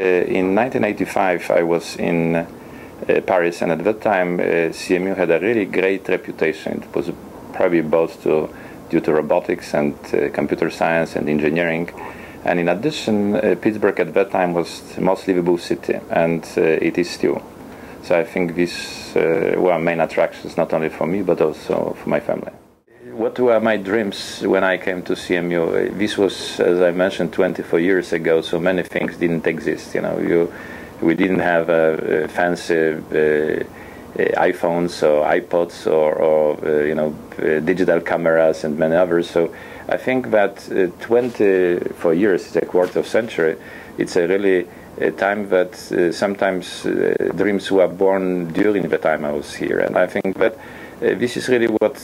in 1985, I was in uh, Paris, and at that time, uh, CMU had a really great reputation. It was probably both to, due to robotics and uh, computer science and engineering. And in addition, uh, Pittsburgh at that time was the most livable city, and uh, it is still. So I think these uh, were main attractions, not only for me, but also for my family. What were my dreams when I came to CMU? This was, as I mentioned, 24 years ago, so many things didn't exist. You know, you, we didn't have a, fancy uh, iPhones or iPods or, or uh, you know uh, digital cameras and many others. So I think that uh, 24 years is a quarter of century. It's a really a time that uh, sometimes uh, dreams were born during the time I was here, and I think that uh, this is really what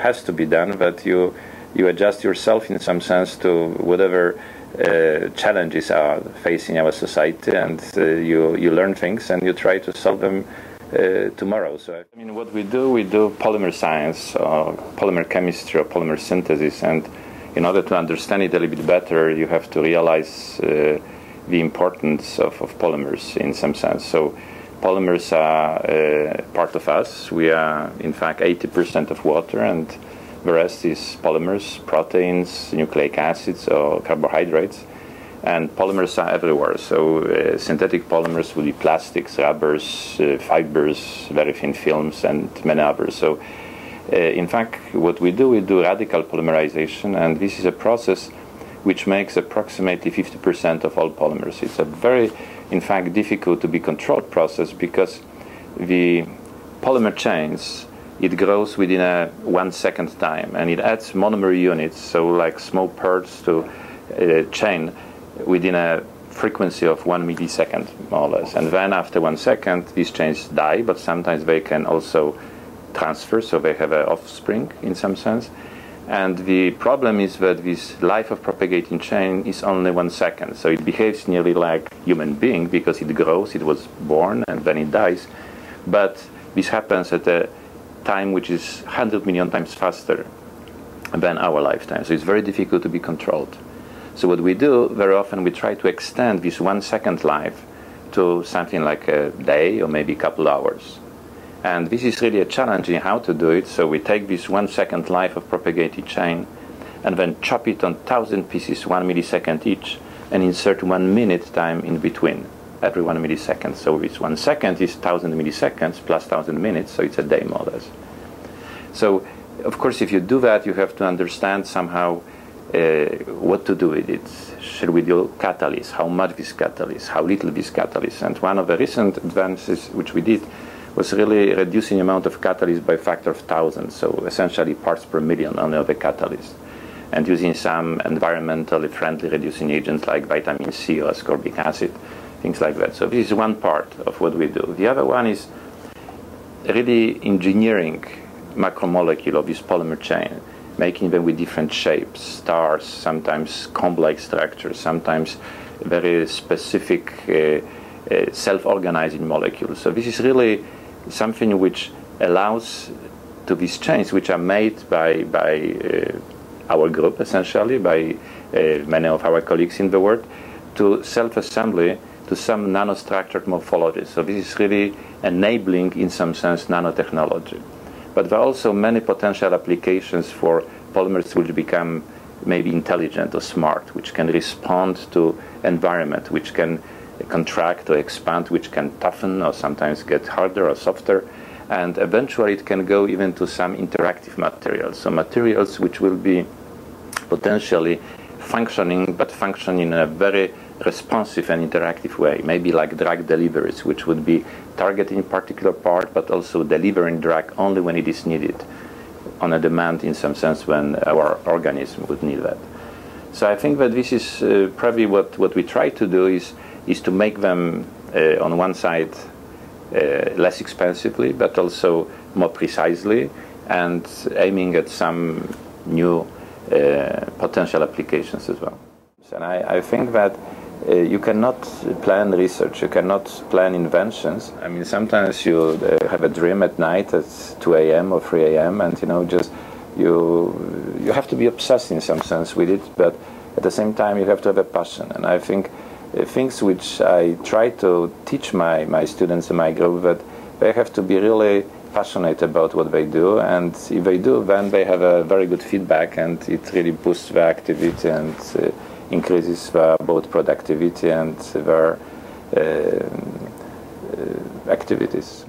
has to be done. That you you adjust yourself in some sense to whatever challenges are facing our society, and you you learn things and you try to solve them. Uh, tomorrow. So, I mean, what we do, we do polymer science, or polymer chemistry, or polymer synthesis, and in order to understand it a little bit better, you have to realize uh, the importance of, of, polymers in some sense. So polymers are uh, part of us. We are, in fact, 80% of water, and the rest is polymers, proteins, nucleic acids, or carbohydrates. And polymers are everywhere. So uh, synthetic polymers would be plastics, rubbers, uh, fibers, very thin films, and many others. So uh, in fact, what we do, we do radical polymerization, and this is a process which makes approximately 50% of all polymers. It's a very, in fact, difficult to be controlled process because the polymer chains it grows within a one second time and it adds monomer units, so like small parts to a chain within a frequency of one millisecond, more or less. And then after one second, these chains die, but sometimes they can also transfer, so they have an offspring in some sense. And the problem is that this life of propagating chain is only one second. So it behaves nearly like human being because it grows, it was born, and then it dies. But this happens at a time which is 100 million times faster than our lifetime. So it's very difficult to be controlled. So what we do very often, we try to extend this one second life to something like a day or maybe a couple hours. And this is really a challenge in how to do it. So we take this one second life of propagated chain and then chop it on thousand pieces, one millisecond each, and insert one minute time in between every one millisecond. So this one second is thousand milliseconds plus thousand minutes, so it's a day less. So of course, if you do that, you have to understand somehow uh, what to do with it. Should we do catalyst? How much this catalyst? How little this catalyst? And one of the recent advances which we did was really reducing the amount of catalyst by a factor of thousands, so essentially parts per million only of the catalyst, and using some environmentally friendly reducing agents like vitamin C or ascorbic acid, things like that. So this is one part of what we do. The other one is really engineering macromolecule of this polymer chain, making them with different shapes, stars, sometimes comb-like structures, sometimes very specific uh, uh, self-organizing molecules. So this is really something which allows to these chains, which are made by, by uh, our group essentially, by uh, many of our colleagues in the world, to self-assembly to some nanostructured morphology. So this is really enabling, in some sense, nanotechnology. But there are also many potential applications for polymers which become maybe intelligent or smart, which can respond to environment, which can contract or expand, which can toughen or sometimes get harder or softer. And eventually it can go even to some interactive materials. So materials which will be potentially functioning, but function in a very responsive and interactive way, maybe like drug deliveries, which would be targeting particular part, but also delivering drug only when it is needed, on a demand in some sense when our organism would need that. So I think that this is uh, probably what, what we try to do is is to make them uh, on one side uh, less expensively, but also more precisely, and aiming at some new uh, potential applications as well. And I, I think that uh, you cannot plan research, you cannot plan inventions. I mean, sometimes you uh, have a dream at night at 2 a.m. or 3 a.m. and you know just you you have to be obsessed in some sense with it, but at the same time you have to have a passion. And I think things which I try to teach my, my students in my group that they have to be really passionate about what they do and if they do then they have a very good feedback and it really boosts their activity and uh, increases their both productivity and their uh, uh activities.